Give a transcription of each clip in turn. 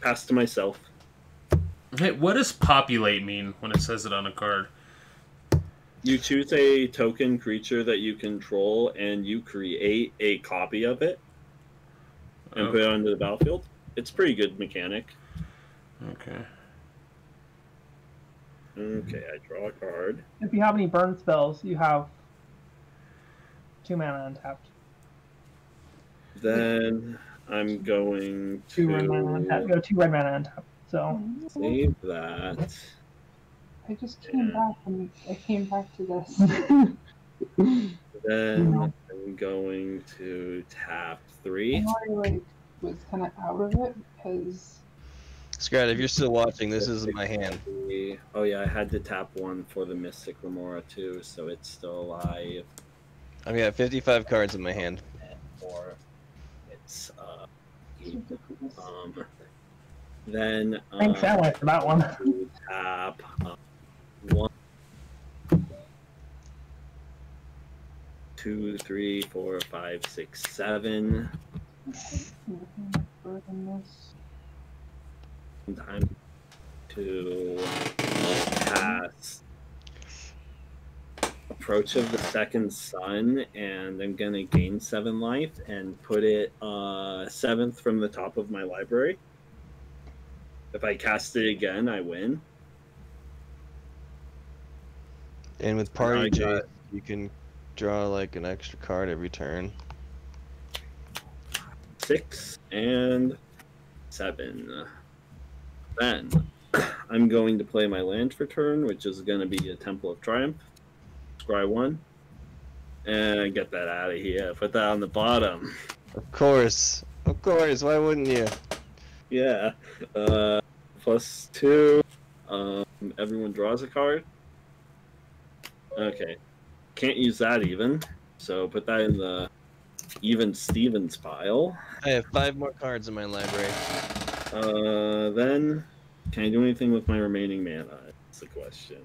pass to myself. Hey, what does populate mean when it says it on a card? You choose a token creature that you control, and you create a copy of it and put it Okay. onto the battlefield. It's pretty good mechanic. okay. Okay, I draw a card. If you have any burn spells, you have two mana untapped. Then I'm going Two red mana untapped. You to have two red mana untapped. So save that. I just came back and I came back to this. Then I'm going to tap three. know I like was kind of out of it because Scrat, if you're still watching, this is my hand. Oh yeah, I had to tap one for the Mystic Remora too, so it's still alive. I've got 55 cards in my hand. Or it's uh, um. Then um, thanks, Ally, for that one. to tap uh, one, two, three, four, five, six, seven. Time to cast Approach of the Second Sun, and I'm gonna gain seven life and put it uh, seventh from the top of my library. If I cast it again, I win. And with party got- you can draw like an extra card every turn. six and seven. Then I'm going to play my land for turn, which is going to be a Temple of Triumph. Scry one. And get that out of here. Put that on the bottom. Of course, of course. Why wouldn't you? Yeah. Uh, plus two. Um, everyone draws a card. Okay. Can't use that even. So put that in the even Stevens pile. I have five more cards in my library. Uh, then, can I do anything with my remaining mana? That's the question.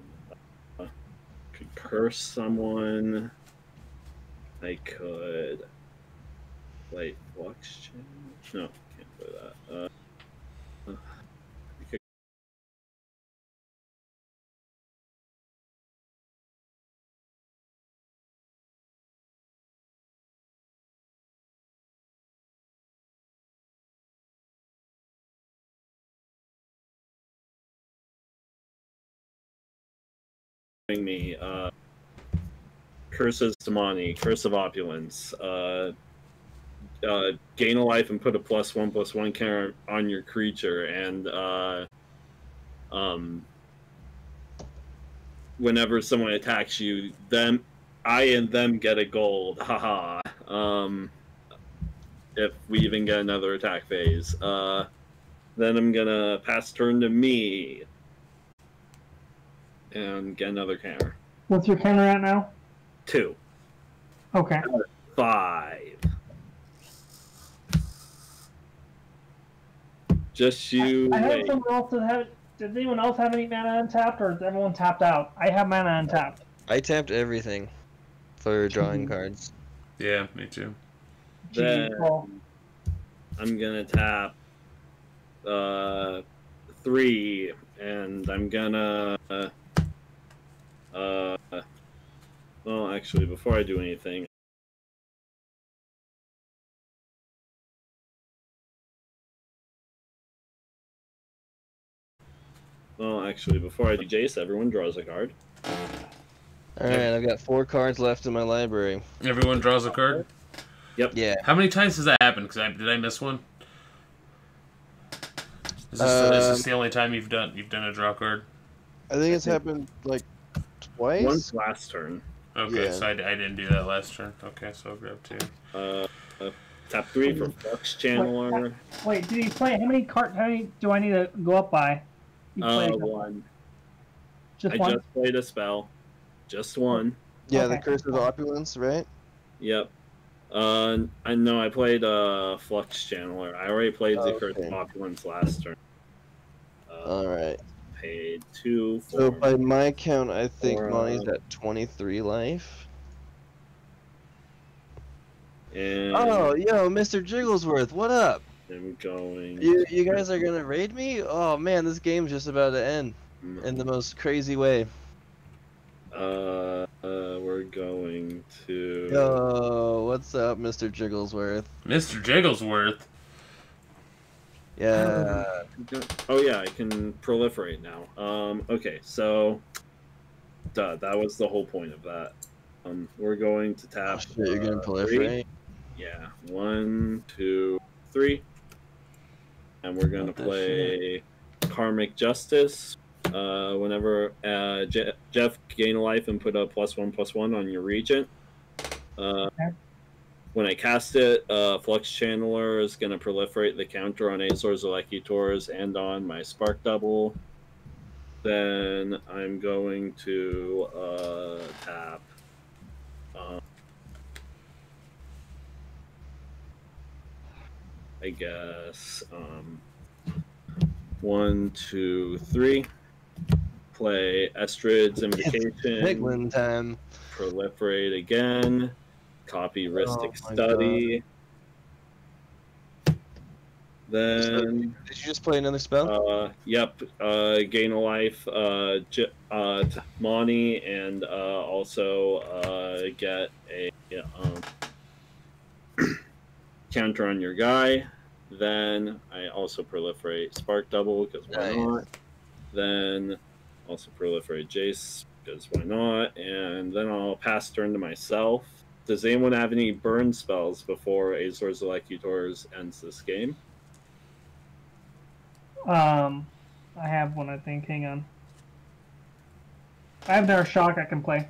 Curse someone. I could. Wait, flux change? No, can't do that. Uh, giving me uh, curses to money, curse of opulence, uh, uh, gain a life and put a plus one plus one counter on your creature, and uh, um, whenever someone attacks you, them, I and them get a gold. Haha. um, if we even get another attack phase, uh, then I'm gonna pass turn to me and get another counter. What's your counter at now? Two, Okay. five. Just you. I had wait. someone else that have. Does anyone else have any mana untapped, or is everyone tapped out? I have mana untapped. I tapped everything for drawing cards. Yeah, me too. Then I'm gonna tap uh, three, and I'm gonna. Uh, well, actually, before I do anything, well, actually, before I do Jace, everyone draws a card. All right, I've got four cards left in my library. Everyone draws a card. Yep. Yeah. How many times has that happened? Cause I, did I miss one? Is this, is this Um, the only time you've done you've done a draw card? I think it's happened like twice. Once last turn. Okay, Yeah. so I, I didn't do that last turn. Okay, so I'll grab two. Uh, uh, tap three for Flux Channeler. Wait, did he play? How many card? How many do I need to go up by? You Uh, played one. just I one. just played a spell. Just one. Yeah, the Curse of Opulence, right? Yep. Uh, I know I played uh, Flux Channeler. I already played the Curse Okay. of Opulence last turn. Uh, All right. Paid two So by my count, I think For, Monty's at 23 life. and Oh, yo, Mr. Jigglesworth, what up? I'm going. You you guys are gonna raid me? Oh man, this game's just about to end in the most crazy way. Uh, uh, we're going to. Yo, what's up, Mr. Jigglesworth? Mr. Jigglesworth. Yeah. Oh yeah, I can proliferate now. Um, okay, so, duh, that was the whole point of that. Um, we're going to tap. Oh, tap. shit, you're gonna uh, three. proliferate? Yeah, one, two, three, and we're gonna What the play Karmic Justice. Uh, whenever uh, Je- Jeff gain a life and put a plus one plus one on your regent. Uh, Okay. When I cast it, uh, Flux Channeler is going to proliferate the counter on Azor's Elocutors and on my Spark Double. Then I'm going to uh, tap. Um, I guess um, one, two, three. Play Estrid's Invocation Piglin time. proliferate again, copy Ristic Oh my Study. Then, Did you just play another spell? uh, yep, uh, gain a life, uh, J- uh, t- and uh, also uh, get a um, counter on your guy. Then I also proliferate Spark Double because why Nice. not? Then also proliferate Jace because why not? And then I'll pass turn to myself. Does anyone have any burn spells before Azor's Elocutors ends this game? Um, I have one, I think. Hang on. I have their shock I can play.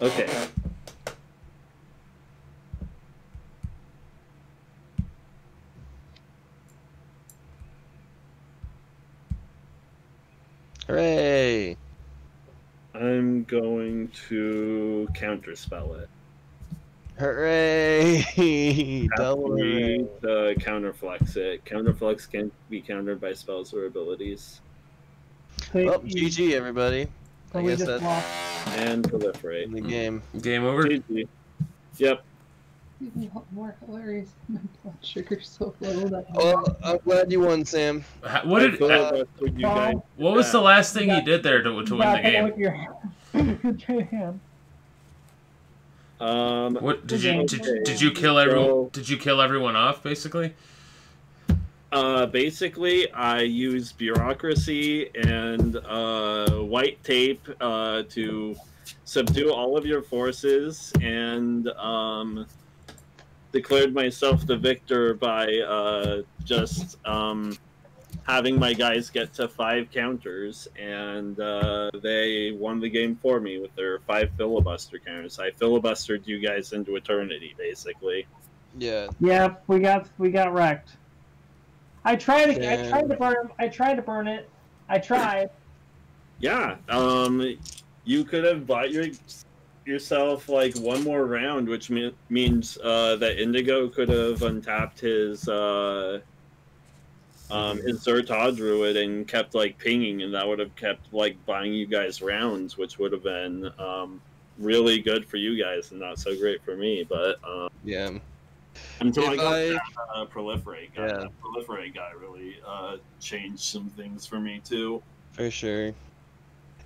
Okay. Hooray! I'm going to counterspell it. Hooray! Double hooray. To counterflux it. Counterflux can be countered by spells or abilities. So Well, you- GG everybody. so I guess just that's lost. And proliferate. in the game. Game over. GG. Yep. Even more hilarious. My blood sugar's so low that Well, I'm glad you won, Sam. Ha- What did? uh, what you guys what was the last thing you did there to, to win Yeah, the game? With your, with your hand. Um, What did you did, did you kill everyone? Did you kill everyone off basically? Uh, basically, I use bureaucracy and uh, white tape uh, to subdue all of your forces and um, declared myself the victor by uh, just um, having my guys get to five counters, and uh, they won the game for me with their five filibuster counters. I filibustered you guys into eternity, basically. Yeah. Yeah, we got we got wrecked. I tried to I tried to burn I tried to burn it. I tried. Yeah, um, you could have bought your yourself like one more round, which me- means uh, that Indigo could have untapped his uh, um, his Zhur-Taa Druid and kept like pinging, and that would have kept like buying you guys rounds, which would have been um, really good for you guys and not so great for me. But um, Yeah. until I If got I- that uh, proliferate guy, Yeah. that proliferate guy really uh, changed some things for me too. For sure.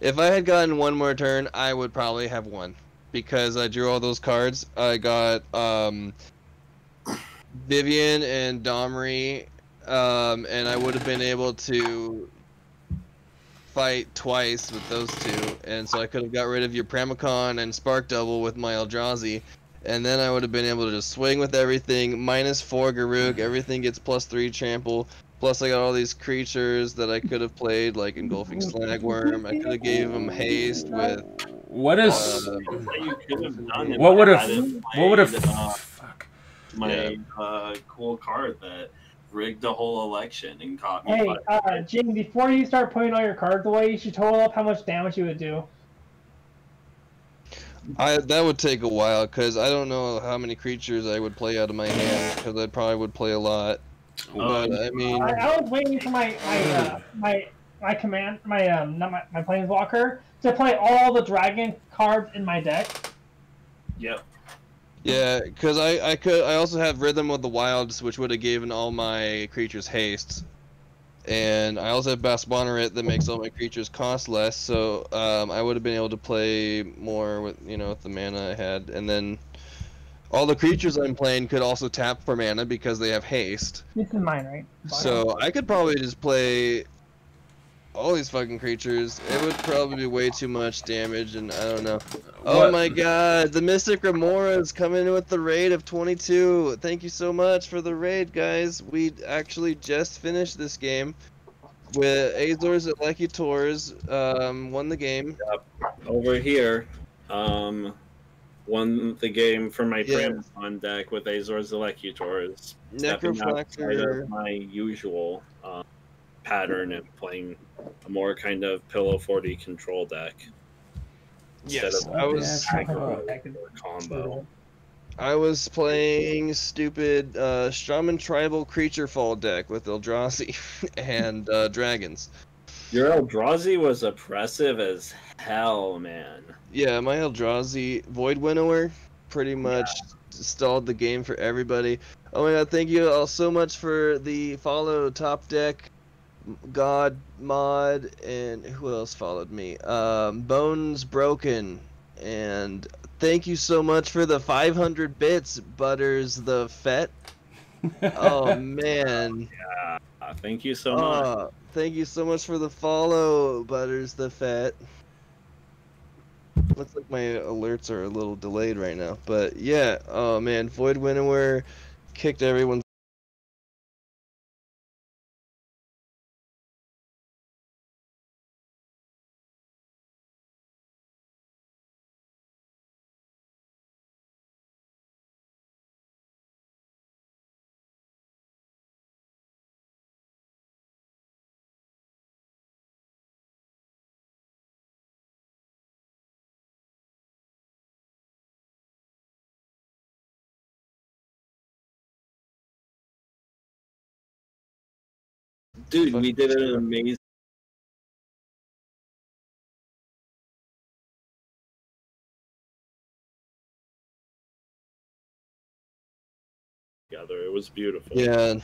If I had gotten one more turn, I would probably have won. Because I drew all those cards. I got um, Vivien and Domri, um, and I would have been able to fight twice with those two. And so I could have got rid of your Pramikon and Spark Double with my Eldrazi. And then I would have been able to just swing with everything. Minus four Garruk, everything gets plus three trample. Plus, I got all these creatures that I could have played, like Engulfing Slagwurm. I could have gave him haste with. What is? Uh, What you could have done if what would have? What would have? uh, fuck. my uh, cool card that rigged the whole election and caught me. Hey, uh, Jim, before you start putting all your cards away, you should total up how much damage you would do. I that would take a while because I don't know how many creatures I would play out of my hand because I probably would play a lot. But I mean, I, I was waiting for my my uh, my my command my um not my my planeswalker to play all the dragon cards in my deck. Yep. Yeah, because I I could I also have Rhythm of the Wilds, which would have given all my creatures haste, and I also have Basbonarit that makes all my creatures cost less. So um, I would have been able to play more with you know with the mana I had, and then all the creatures I'm playing could also tap for mana because they have haste. It's in mine, right? So I could probably just play all these fucking creatures. It would probably be way too much damage, and I don't know. Oh What- my god, the Mystic Remora is coming in with the raid of 22. Thank you so much for the raid, guys. We actually just finished this game with Azor's Elocutors um, won the game. Over here, um, won the game for my Yeah. Pramon deck with Azor's Elocutors. Necroflexor. my usual uh, pattern and playing a more kind of pillowfort control deck. Yes, I was Yeah, aggro I could- or combo. I was playing stupid uh, Shaman Tribal Creature Fall deck with Eldrazi and uh, dragons. Your Eldrazi was oppressive as hell, man. Yeah, my Eldrazi Void Winnower pretty much stalled the game for everybody. Oh my god, thank you all so much for the follow top deck God mod and who else followed me? Um, Bones Broken and thank you so much for the 500 bits Butters the Fet. Oh man. Uh, thank you so much. Oh, thank you so much for the follow, Butters the Fat. Looks like my alerts are a little delayed right now, but yeah. Oh man, Void Winnower kicked everyone's. Dude, we did an amazing. Together, it was beautiful. Yeah,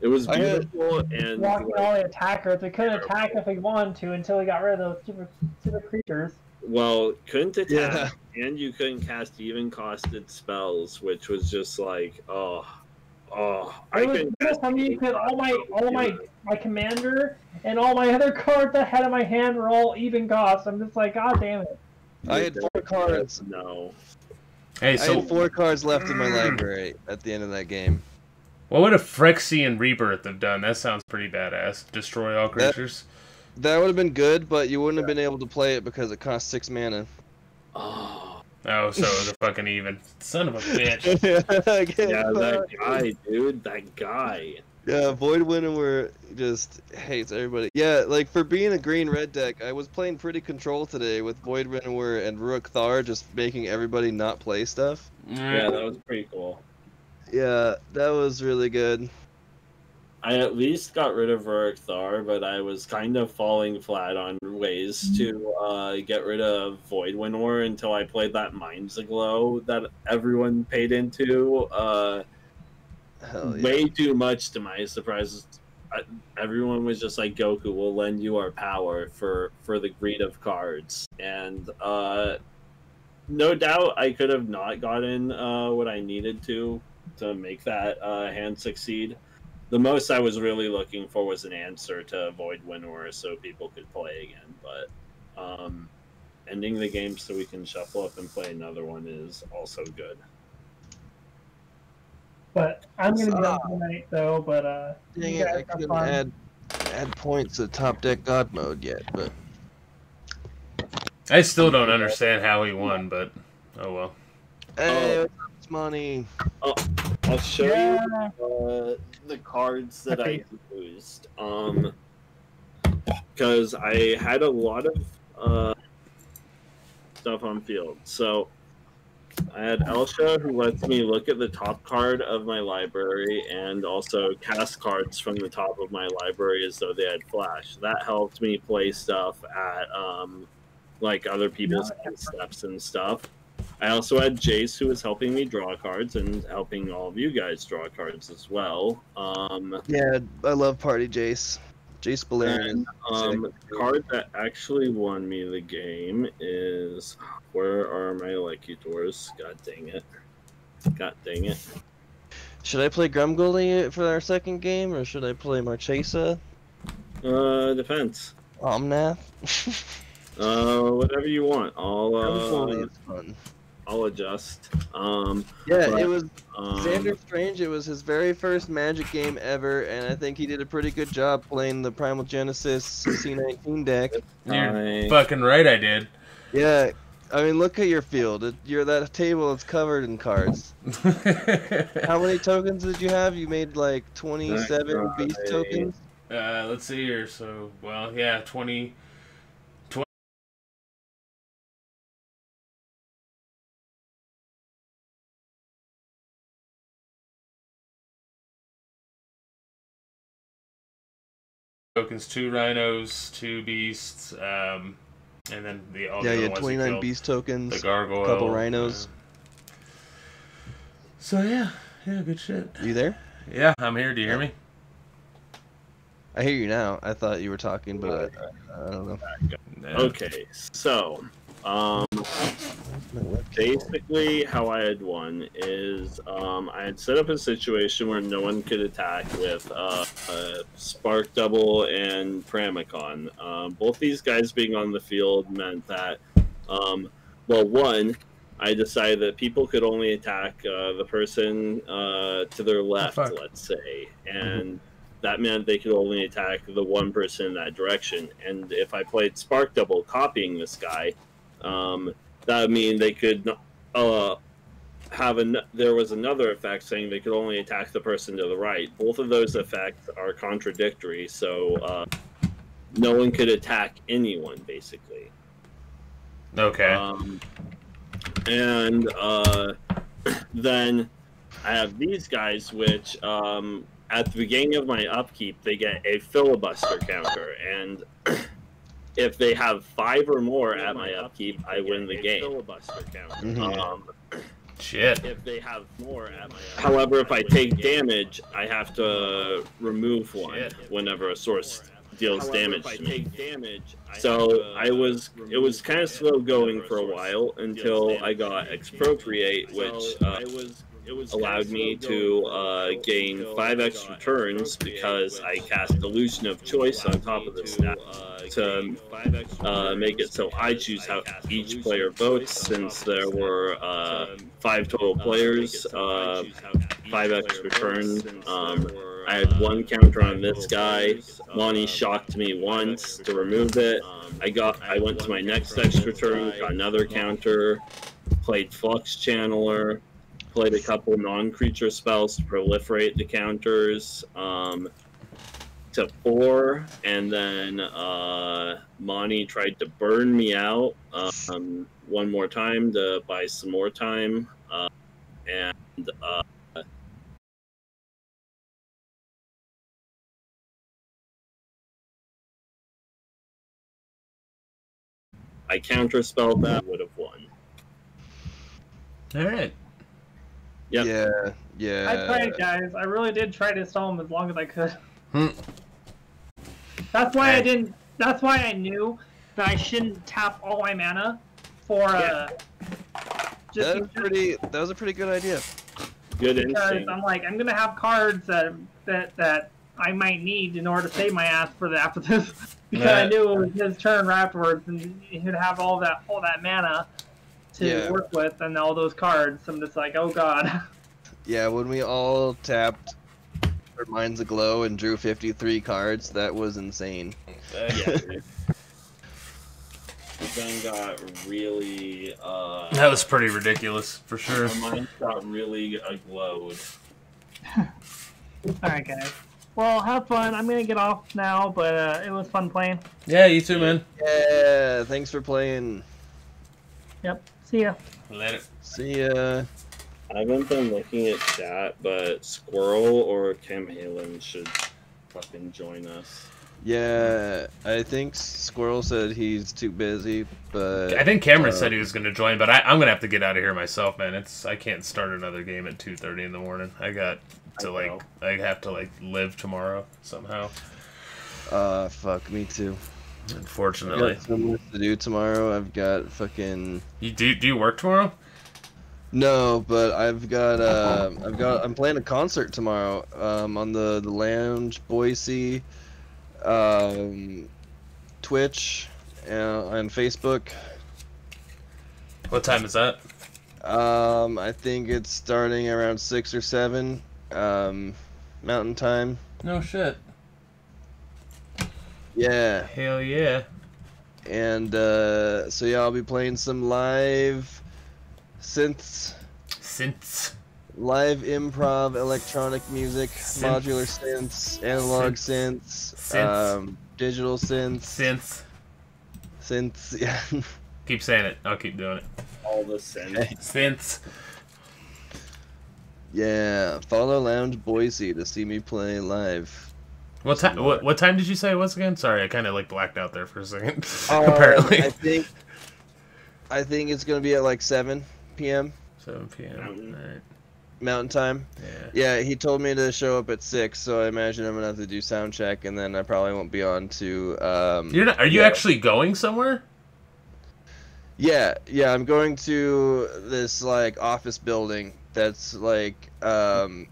It was beautiful and Walking like, all the attackers. We couldn't attack if we wanted to until we got rid of those super, super creatures. well, couldn't attack, Yeah. and you couldn't cast even costed spells, which was just like, oh, oh, I was couldn't the cast time you even could all my all my my commander and all my other cards ahead of my hand were all even cost. I'm just like, god damn it. I had four cards. No, Hey, so I so had four cards left in my library at the end of that game. what would a Phyrexian Rebirth have done? That sounds pretty badass. Destroy all That- creatures. That would have been good, but you wouldn't have been able to play it because it cost six mana. oh, Oh, so they're fucking even. Son of a bitch. yeah, that guy, dude, that guy. Yeah, Void Winnower just hates everybody. Yeah, like for being a green red deck, I was playing pretty control today with Void Winnower and Ruric Thar just making everybody not play stuff. Yeah, that was pretty cool. Yeah, that was really good. I at least got rid of Ruric Thar, but I was kind of falling flat on ways to uh, get rid of Void Winnower until I played that Minds Aglow that everyone paid into. Uh, Hell yeah. Way too much to my surprise. I, everyone was just like, Goku we'll lend you our power for, for the greed of cards. And uh, no doubt I could have not gotten uh, what I needed to to make that uh, hand succeed. The most I was really looking for was an answer to avoid Winnower so people could play again. But um, ending the game so we can shuffle up and play another one is also good. But I'm gonna be Ah. done tonight though. But uh, Dang it, I couldn't fun. add add points to top deck god mode yet, but I still don't understand how he won, but oh well. hey, it's money. I'll show you uh, the cards that Okay. I used. Um, because I had a lot of uh, stuff on field. So I had Elsha, who lets me look at the top card of my library and also cast cards from the top of my library as though they had flash. That helped me play stuff at um, like other people's steps and stuff. I also had Jace who was helping me draw cards and helping all of you guys draw cards as well. Um, Yeah, I love Party Jace. Jace Beleren. and um, the card that actually won me the game is where are my lucky doors? God dang it! God dang it! Should I play Grumgully for our second game, or should I play Marchesa? Uh, depends. Omnath? Uh, whatever you want. I'll Grumgully uh, is fun. I'll adjust. Um, Yeah, but, it was um, Xander Strange. It was his very first Magic game ever, and I think he did a pretty good job playing the Primal Genesis C19 deck. You're I- fucking right, I did. Yeah, I mean, look at your field. It, you're that table is covered in cards. How many tokens did you have? You made like 27 beast tokens. Uh, let's see here. So, well, yeah, 20. 20 tokens, two rhinos, two beasts, um, and then the all Yeah, the you other had ones you 29 killed. beast The tokens. gargoyle. couple rhinos. uh, so yeah, yeah, good shit. You there? Yeah, I'm here. Do you hear me? I hear you now. I thought you were talking, but I, I don't know. Okay, so um, basically how I had won is um, I had set up a situation where no one could attack with uh, Spark Double and Pramikon. Um, both these guys being on the field meant that, um, well, one, I decided that people could only attack uh, the person uh, to their left, fuck. let's say, and that meant they could only attack the one person in that direction. And if I played Spark Double copying this guy, um, that would mean they could uh, have an. There was another effect saying they could only attack the person to the right. Both of those effects are contradictory, so uh, no one could attack anyone basically. Okay. Um, and uh, then I have these guys, which um, at the beginning of my upkeep, they get a filibuster counter. And if they have five or more at my upkeep, I win the game. Filibuster counter. Mhm. Um, shit. if they have more at my However, if I take damage, I have to remove one Shit. whenever a source deals damage to me. So I was it was kind of slow going for a while until I got expropriate, which uh, allowed me to uh, gain five extra turns because I cast illusion of choice on top of the stat to uh, make it so I choose how each player votes. Since there were uh, five total players, uh, five extra turns. Um, I had one counter on this guy. Lonnie shocked me once to remove it. I got. I went to my next extra turn, got another counter. Played Flux Channeler. Played a couple non-creature spells to proliferate the counters. Um, to four, and then uh, tried to burn me out um, one more time to buy some more time, uh, and uh, I counterspelled that, would have won. All right. Yep. Yeah, yeah. I tried, guys. I really did try to stall him as long as I could. Hmm. That's why I didn't. That's why I knew that I shouldn't tap all my mana for uh. Just That was pretty. That was a pretty good idea. Good because instinct. I'm like I'm gonna have cards that that that I might need in order to save my ass for the after this because I knew it was his turn right afterwards and he'd have all that all that mana to Yeah. work with and all those cards. I'm just like, oh god. Yeah, when we all tapped our minds aglow and drew 53 cards, that was insane. yeah. Then got really. Uh, That was pretty ridiculous, for sure. My mind got really aglowed. all right, guys. Well, have fun. I'm gonna get off now, but uh, it was fun playing. Yeah, you too, man. Yeah, thanks for playing. Yep. See ya. Later. See ya. I haven't been looking at chat, but Squirrel or Kim Halen should fucking join us. Yeah, I think Squirrel said he's too busy, but I think Cameron uh, said he was going to join, but I, I'm going to have to get out of here myself, man. It's I can't start another game at 2:30 in the morning. I got to I like. I have to like live tomorrow somehow. Uh, fuck me too. I Unfortunately, got so much to do tomorrow. I've got fucking you do do you work tomorrow? no, but I've got uh, I've got I'm playing a concert tomorrow. Um, on the the Lounge Boise, um, Twitch, uh, and Facebook. What time is that? Um, I think it's starting around six or seven, um, Mountain Time. No shit. Yeah, Hell yeah. and uh, so yeah, I'll be playing some live synths, Synths. live improv, electronic music, Synths. modular synths, analog synths, Synths. um, digital synths, since synths. Yeah. keep saying it. I'll keep doing it. All the synths. Okay. Since yeah, follow Lounge Boise to see me play live. What time? What what time did you say it was again? Sorry, I kind of like blacked out there for a second. Um, Apparently, I think I think it's gonna be at like 7 p.m. 7 p.m. Mountain. Alright. Mountain Time. Yeah. Yeah, he told me to show up at six, so I imagine I'm gonna have to do sound check, and then I probably won't be on to. Um, You're not. Are you yeah. actually going somewhere? Yeah, yeah, I'm going to this like office building that's like um,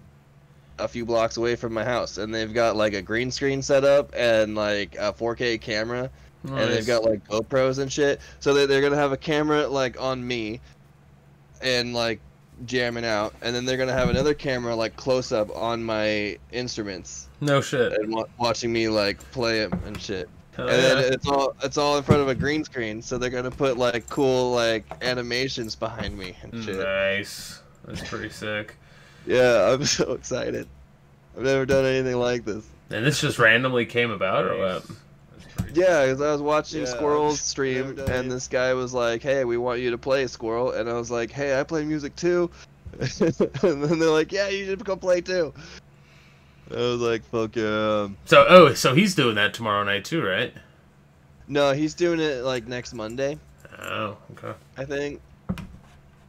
a few blocks away from my house, and they've got like a green screen set up and like a 4K camera, and they've got like GoPros and shit. So they they're gonna have a camera like on me, and like jamming out, and then they're gonna have another camera like close up on my instruments. no shit. and wa- watching me like play it and shit. Hell and then it's all it's all in front of a green screen, so they're gonna put like cool like animations behind me and shit. Nice. That's pretty sick. Yeah, I'm so excited. I've never done anything like this. And this just randomly came about, or what? Yeah, because I was watching Yeah, Squirrel's never stream, and it. this guy was like, "Hey, we want you to play Squirrel," and I was like, "Hey, I play music too." and then they're like, "Yeah, you should come play too." I was like, "Fuck yeah." So, oh, so he's doing that tomorrow night too, right? No, he's doing it like next Monday. Oh, okay. I think.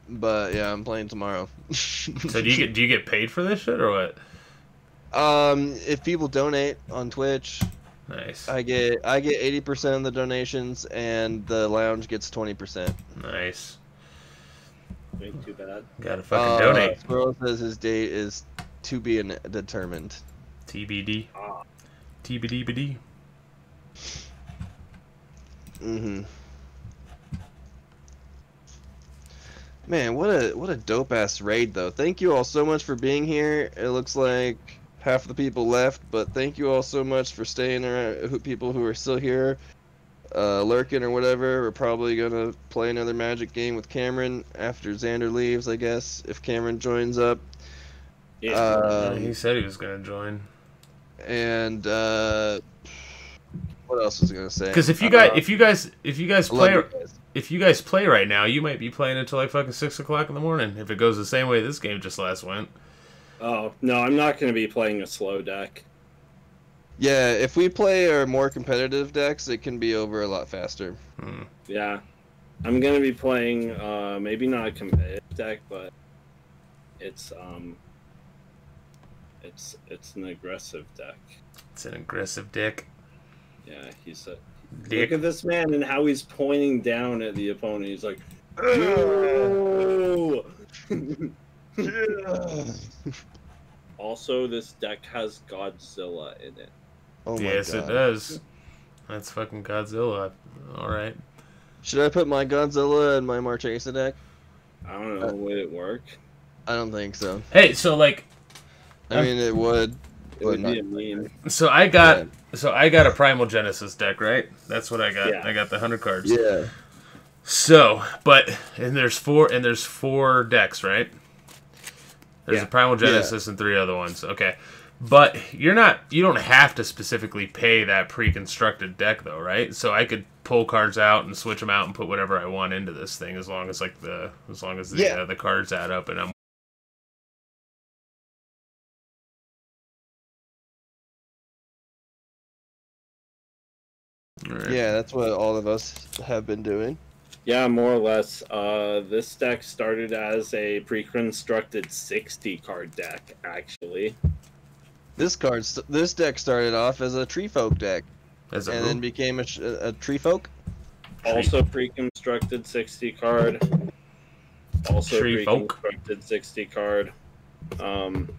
But yeah, I'm playing tomorrow. So do you get do you get paid for this shit or what? um if people donate on Twitch, Nice, I get I get 80% of the donations and the lounge gets 20%. nice. Ain't too bad. Gotta fucking Uh, donate. Squirrel says his date is to be determined. TBD. Ah, TBD BD. Man, what a what a dope ass raid though. Thank you all so much for being here. It looks like half the people left, but thank you all so much for staying around. People who are still here, uh, lurking or whatever. We're probably gonna play another Magic game with Cameron after Xander leaves, I guess. If Cameron joins up, yeah. uh, he said he was gonna join. and uh, what else was I gonna say? Because if you guys, Uh, if you guys, if you guys play, you guys. If you guys play right now, you might be playing until like fucking six o'clock in the morning. If it goes the same way this game just last went. oh no, I'm not going to be playing a slow deck. Yeah, if we play our more competitive decks, it can be over a lot faster. Hmm. Yeah, I'm going to be playing uh, maybe not a competitive deck, but it's um, it's it's an aggressive deck. It's an aggressive deck. Yeah, he's a Dick. Look at this man and how he's pointing down at the opponent. He's like, "No!" also, this deck has Godzilla in it. oh my yes, god. it does. That's fucking Godzilla. All right. Should I put my Godzilla in my Marchesa deck? I don't know, would it work? I don't think so. Hey, so like, I mean, it would. It would But be a meme. so I got, so I got a Primal Genesis deck, right? That's what I got. Yeah. I got the hundred cards. Yeah. So, but and there's four and there's four decks, right? There's Yeah. a Primal Genesis and three other ones. Okay. But you're not you don't have to specifically pay that pre-constructed deck though, right? So I could pull cards out and switch them out and put whatever I want into this thing as long as like the as long as the Yeah. uh, the cards add up and I'm right. Yeah, that's what all of us have been doing. Yeah, more or less. Uh, this deck started as a pre-constructed 60 card deck, actually. This card, st- this deck started off as a tree folk deck, As a and then became a, sh- a tree folk. Also pre-constructed 60 card. Also Tree pre-constructed 60 card. Um,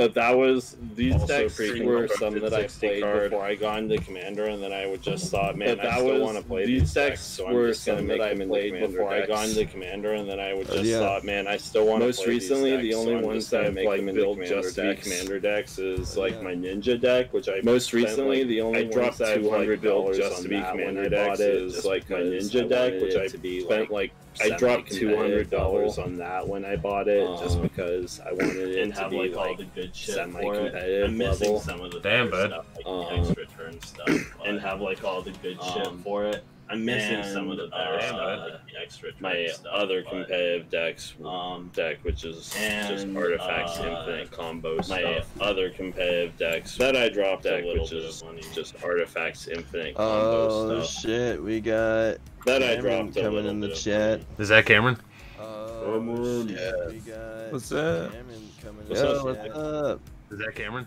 but that was these Also decks were pre-constructed some that I played card. before I got into Commander, and then I would just thought, man, But I that still want to play these these decks. decks So I'm were just gonna some make that I them into played Commander before I got decks. into Commander, and then I would Uh, just yeah. thought, man, I still want to Most play recently, these the decks, only so I'm ones that I've make like them into built Commander just to be decks. Commander decks is Uh, like yeah. my Ninja deck, which I Most spent, recently, like, the only I ones dropped that I've, like, built dollars just just to to be be Commander Commander decks decks is, is like, like my my Ninja Ninja deck, deck, which I to spent, like like I dropped two hundred dollars dollars on that when I bought it, just Um, because I wanted it to have be like, like, all the good shit for it. semi-competitive I'm missing level. some of the Damn, better bud. stuff, like Um, the extra turn stuff, and have like all the good shit um, for it. I'm missing some of the and, better uh, stuff, like the extra my stuff, other but, competitive decks um, deck, which is just artifacts, uh, infinite combo my stuff. other competitive decks that I dropped deck, a which is just just artifacts, infinite combo Oh stuff. shit, we got That I Cameron dropped coming in the chat. money. Is that Cameron? Oh, on. shit, we got What's that? Cameron coming What's up? What's up? Is that Cameron?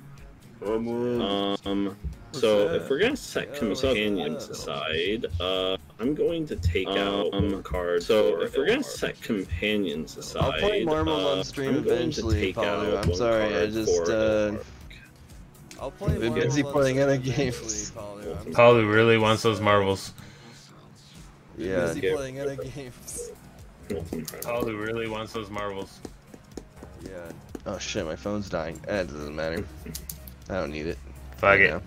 Um, What's so that? if we're gonna set Yeah, companions aside, uh, I'm going to take out Um, one card. so if we're gonna Ilharg. set companions aside, I'll play Marvel uh, on stream I'm going to eventually, take Palu. out I'm one sorry, I just, uh, I'll play We're busy playing other games. Paulie really wants those marbles. Yeah. busy playing other games. Paulie really wants those marbles. Yeah. Oh shit, my phone's dying. Eh, It doesn't matter. I don't need it. Fuck Right it. now.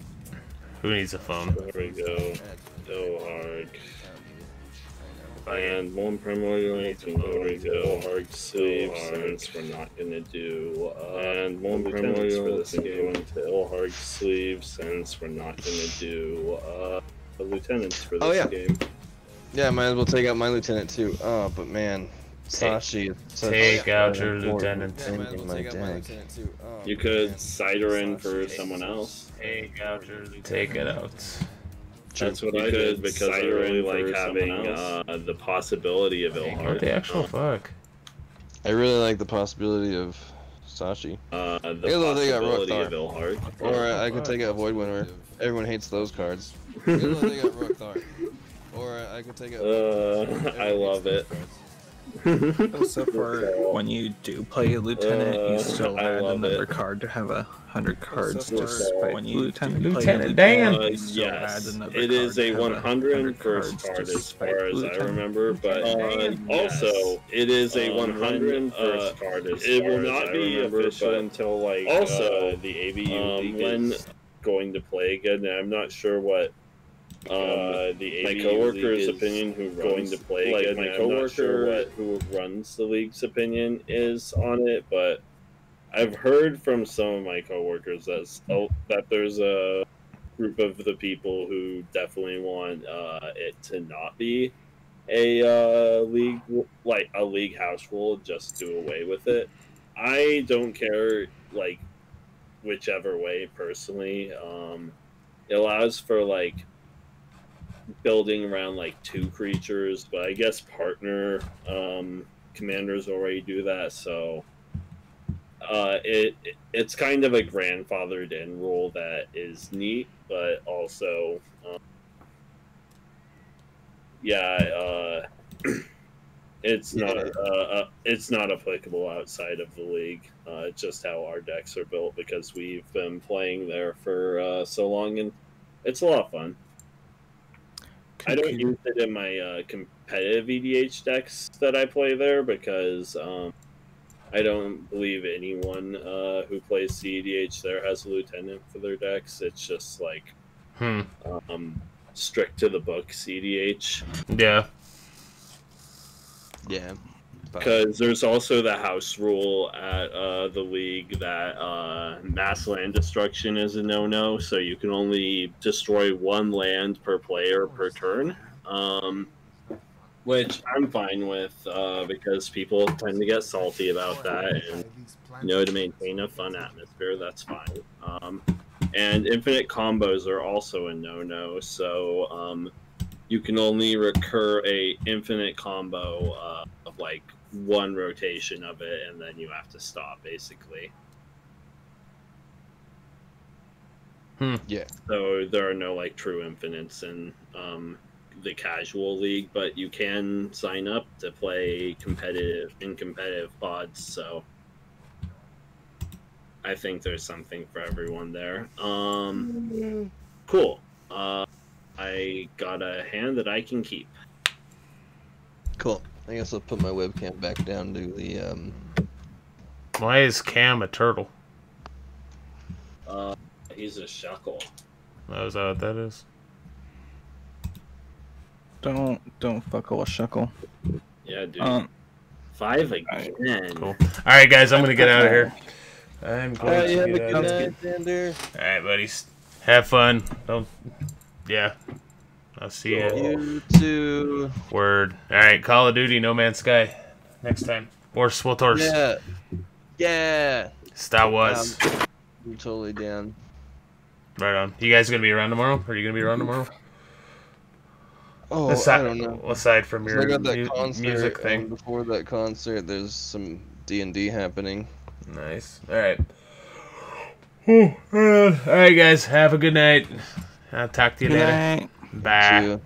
Who needs a phone? There we go. It doesn't Ilharg. matter. I don't need it. Fuck it. And one primordial team. There we go. Hard sleeves, since we're not gonna do. Uh, and one primordial for this game to Ilharg sleeves, since we're not gonna do uh, the lieutenants for this Oh, yeah. game. Yeah, might as well take out my lieutenant too. Oh, but man, Sashi is such take out an your important lieutenant. thing in my deck. Oh, You could cider in for someone else. Take out your Take it out. That's what You I did because I really like having uh, the possibility of What Ilharg. the actual Uh, fuck? I really like the possibility of Sashi. Uh, the Even they got possibility Rothar. of Ilharg. Or I could take out Void Winter. Everyone hates those cards. Even they got Rothar. Or I could take out. Uh, I love it. So for when you do play a lieutenant, Uh, you still I add another it. card to have a hundred cards. for just when you Lieutenant- do play Lieutenant a Dan. Uh, yes, it is a to 100 first card as far as I remember, but Uh, uh, yes. also it is a um, 100 uh, first card. As it will as not I be remember, official until like also uh, the ABU um, league when is going to play again. and I'm not sure what um, uh, the my coworker's opinion who going to play like again. my I'm sure coworker what who runs the league's opinion is on it, but I've heard from some of my coworkers that oh, that there's a group of the people who definitely want uh, it to not be a uh, league like a league house rule. Just do away with it. I don't care like whichever way personally. Um, it allows for like building around like two creatures, but I guess partner um, commanders already do that. So uh, it it's kind of a grandfathered in rule that is neat, but also um, yeah, uh, it's not uh, uh, it's not applicable outside of the league. Uh, it's just how our decks are built because we've been playing there for uh, so long, and it's a lot of fun. I don't use it in my uh, competitive EDH decks that I play there because um, I don't believe anyone uh, who plays CEDH there has a lieutenant for their decks. It's just like Hmm. um, strict to the book CDH Yeah. Yeah. Because there's also the house rule at uh, the league that uh, mass land destruction is a no-no, so you can only destroy one land per player per turn. Um, which I'm fine with uh, because people tend to get salty about that, and you know to maintain a fun atmosphere, that's fine. Um, and infinite combos are also a no-no. So um, you can only recur a infinite combo uh, of like one rotation of it, and then you have to stop basically. Hmm. Yeah. So there are no like true infinites in um, the casual league, but you can sign up to play competitive in competitive pods. So I think there's something for everyone there. Um, cool. Uh, I got a hand that I can keep. Cool. I guess I'll put my webcam back down to the um. Why is Cam a turtle? Uh, he's a Shuckle. Oh, is that what that is? Don't don't fuck with Shuckle. Yeah, dude. Um, Five again. Cool. All right, guys, I'm gonna get out of here. I'm going Alright, to you have a get out good of here. All right, buddies. Have fun. Don't. Yeah. I'll see you. You too. Word. All right, Call of Duty, No Man's Sky. Next time. Or SWTORs. Yeah. Yeah. Star Wars. I'm totally down. Right on. You guys gonna be around tomorrow? Are you gonna be around tomorrow? Oh, aside, I don't know. Aside from So your I got that mu- concert. music and thing. before that concert, there's some D and D happening. Nice. All right. All right, guys. Have a good night. I'll talk to you good later. night. Bye.